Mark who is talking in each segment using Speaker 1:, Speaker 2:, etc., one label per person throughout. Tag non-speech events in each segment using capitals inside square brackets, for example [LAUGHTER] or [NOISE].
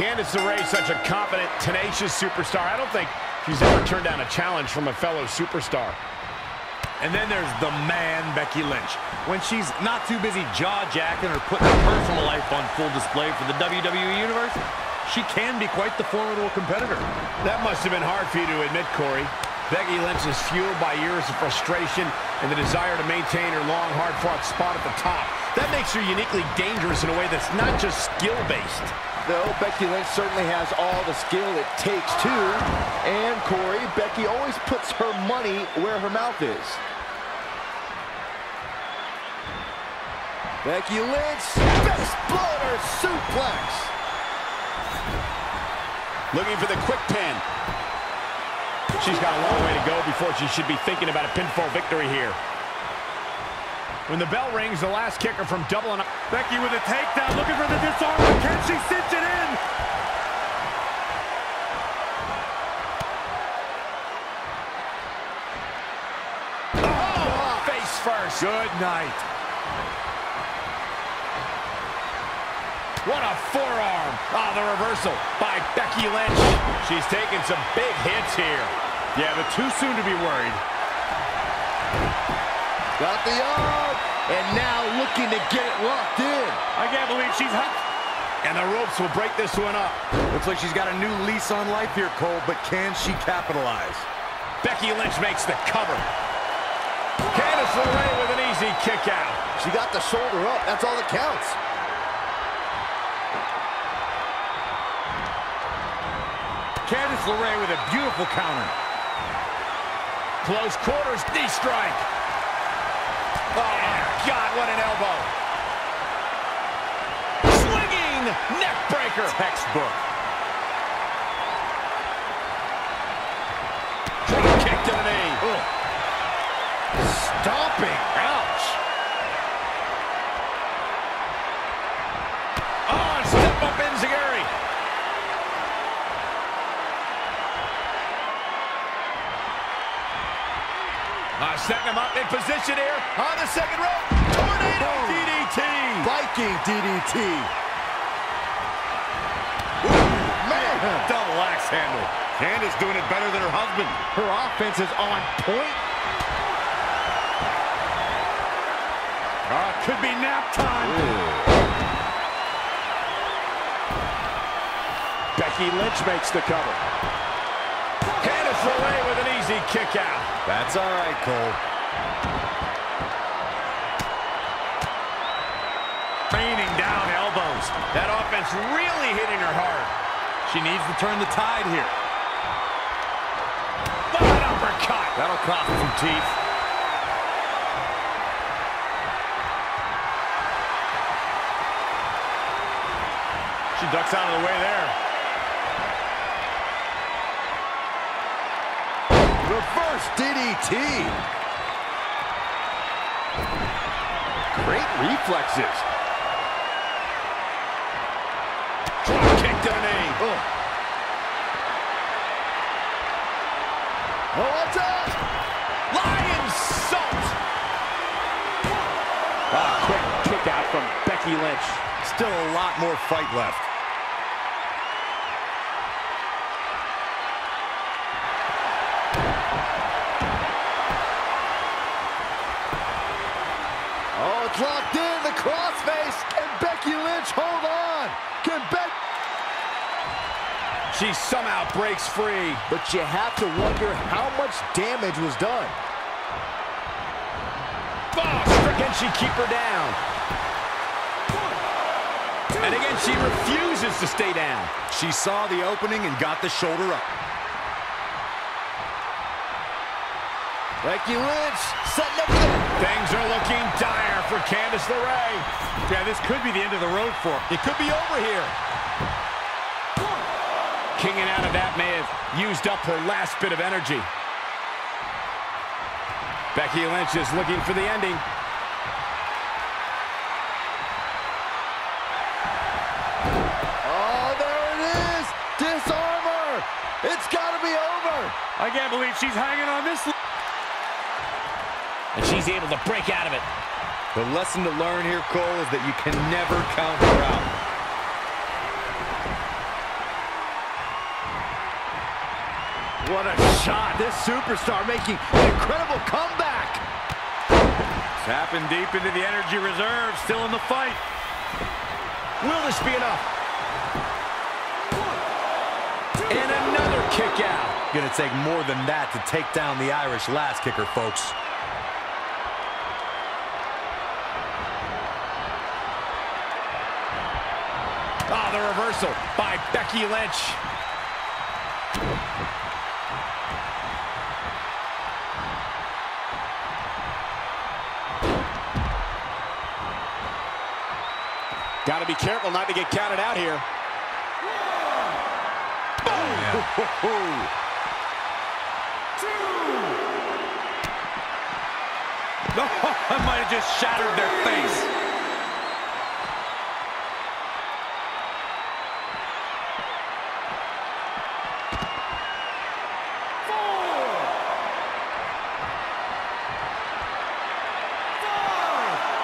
Speaker 1: Candice LeRae is such a confident, tenacious superstar. I don't think she's ever turned down a challenge from a fellow superstar.
Speaker 2: And then there's the man, Becky Lynch. When she's not too busy jaw-jacking or putting her personal life on full display for the WWE Universe, she can be quite the formidable competitor.
Speaker 1: That must have been hard for you to admit, Corey. Becky Lynch is fueled by years of frustration and the desire to maintain her long, hard-fought spot at the top. That makes her uniquely dangerous in a way that's not just skill-based.
Speaker 3: Though Becky Lynch certainly has all the skill it takes to. And Corey, Becky always puts her money where her mouth is. Becky Lynch, exploder suplex.
Speaker 1: Looking for the quick pin. She's got a long way to go before she should be thinking about a pinfall victory here. When the bell rings, the Lass Kicker from Dublin and
Speaker 2: Becky with a takedown, looking for the disarm. Can she cinch it in?
Speaker 1: Oh, face first.
Speaker 2: Good night.
Speaker 1: What a forearm. Oh, the reversal by Becky Lynch. She's taking some big hits here.
Speaker 2: Yeah, but too soon to be worried.
Speaker 3: Got the arm, and now looking to get it locked in.
Speaker 2: I can't believe she's hot.
Speaker 1: And the ropes will break this one up.
Speaker 2: Looks like she's got a new lease on life here, Cole, but can she capitalize?
Speaker 1: Becky Lynch makes the cover. Candice LeRae with an easy kick out.
Speaker 3: She got the shoulder up. That's all that counts.
Speaker 2: Candice LeRae with a beautiful counter.
Speaker 1: Close quarters, knee strike. Oh, my God, what an elbow. Swinging neck breaker.
Speaker 2: Textbook.
Speaker 1: Uh, setting him up in position here on the second rope. Tornado DDT.
Speaker 3: Viking DDT.
Speaker 2: Man, double axe handle. Candice doing it better than her husband.
Speaker 3: Her offense is on point.
Speaker 2: Uh, could be nap time.
Speaker 1: Becky Lynch makes the cover. Candice LeRae with an easy kick out.
Speaker 2: That's all right, Cole. Raining down elbows.
Speaker 1: That offense really hitting her hard.
Speaker 2: She needs to turn the tide here.
Speaker 1: An uppercut.
Speaker 2: That'll cost some teeth.
Speaker 1: She ducks out of the way there.
Speaker 3: Reverse DDT. Great reflexes.
Speaker 1: Drop kick to the knee.
Speaker 3: Oh. Oh, what's up?
Speaker 1: Lionsault. Ah, quick kick out from Becky Lynch.
Speaker 2: Still a lot more fight left.
Speaker 1: She somehow breaks free.
Speaker 3: But you have to wonder how much damage was done.
Speaker 1: Oh, can she keep her down? And again, she refuses to stay down.
Speaker 2: She saw the opening and got the shoulder up.
Speaker 3: Becky Lynch setting up the...
Speaker 1: Things are looking dire for Candice LeRae.
Speaker 2: Yeah, this could be the end of the road for her.
Speaker 1: It could be over here. Kinging out of that may have used up her last bit of energy. Becky Lynch is looking for the ending.
Speaker 3: Oh, there it is. Disarm her. It's got to be over.
Speaker 2: I can't believe she's hanging on this.
Speaker 1: And she's able to break out of it.
Speaker 2: The lesson to learn here, Cole, is that you can never count her out.
Speaker 3: What a shot. This superstar making an incredible comeback.
Speaker 2: Tapping deep into the energy reserve, still in the fight.
Speaker 1: Will this be enough? And another kick out.
Speaker 2: Gonna take more than that to take down the Irish Lass Kicker, folks.
Speaker 1: Ah, oh, the reversal by Becky Lynch. Got to be careful not to get counted out here.
Speaker 2: Boom! [LAUGHS] Oh, no, I might have just shattered their face.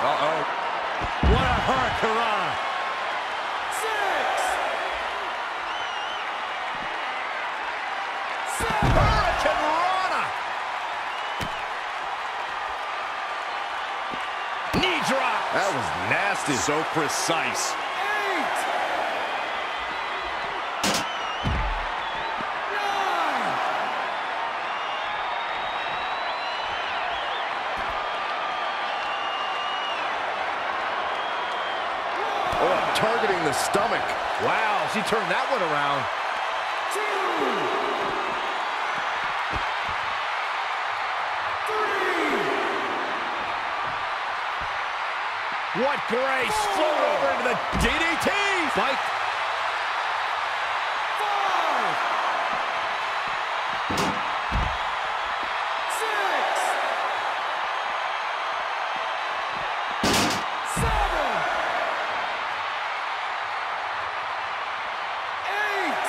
Speaker 2: Uh-oh. What a hurricane.
Speaker 3: That was nasty.
Speaker 2: So precise.
Speaker 1: Eight. Nine.
Speaker 3: Oh, targeting the stomach.
Speaker 2: Wow, she turned that one around.
Speaker 1: What grace! Float oh! over into the DDT!
Speaker 2: Fight.
Speaker 1: Five! Six! Seven! Eight!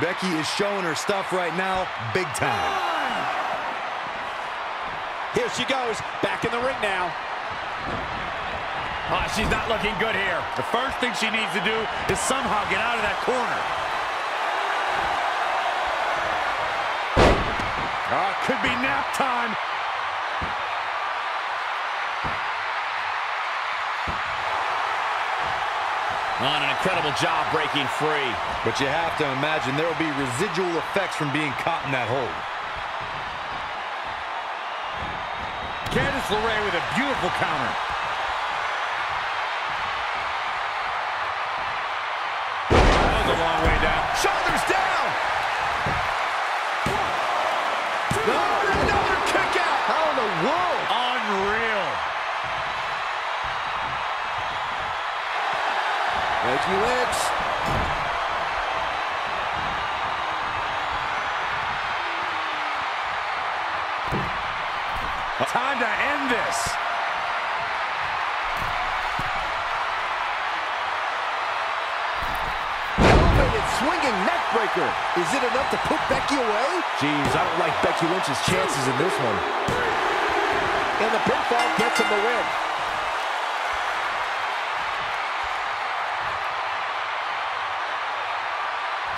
Speaker 2: Becky is showing her stuff right now, big time.
Speaker 1: Nine! Here she goes, back in the ring now. Oh, she's not looking good here.
Speaker 2: The first thing she needs to do is somehow get out of that corner. It could be nap time.
Speaker 1: On an incredible job breaking free.
Speaker 2: But you have to imagine there will be residual effects from being caught in that hold. Candice with a beautiful counter. That was a long way down.
Speaker 1: Shoulders down! No, another kick out!
Speaker 3: How in the world?
Speaker 2: Unreal.
Speaker 3: Becky Lynch. Swinging neck breaker. Is it enough to put Becky away? Jeez, I don't like Becky Lynch's chances in this one. And the pinfall gets him the win.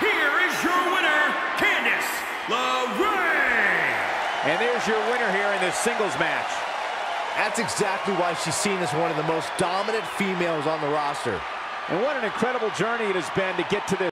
Speaker 4: Here is your winner, Candice LeRae.
Speaker 1: And there's your winner here in this singles match.
Speaker 3: That's exactly why she's seen as one of the most dominant females on the roster.
Speaker 1: And what an incredible journey it has been to get to this.